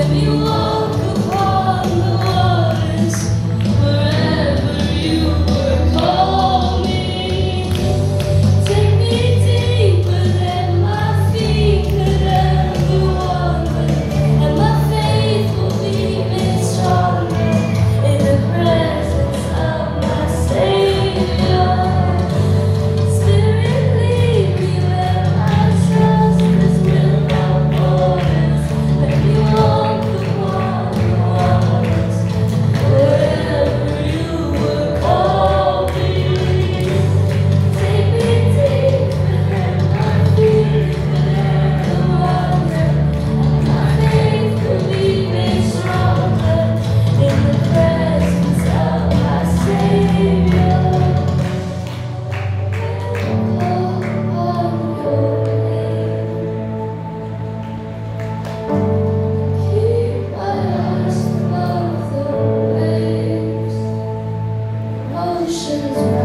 if you. ashes.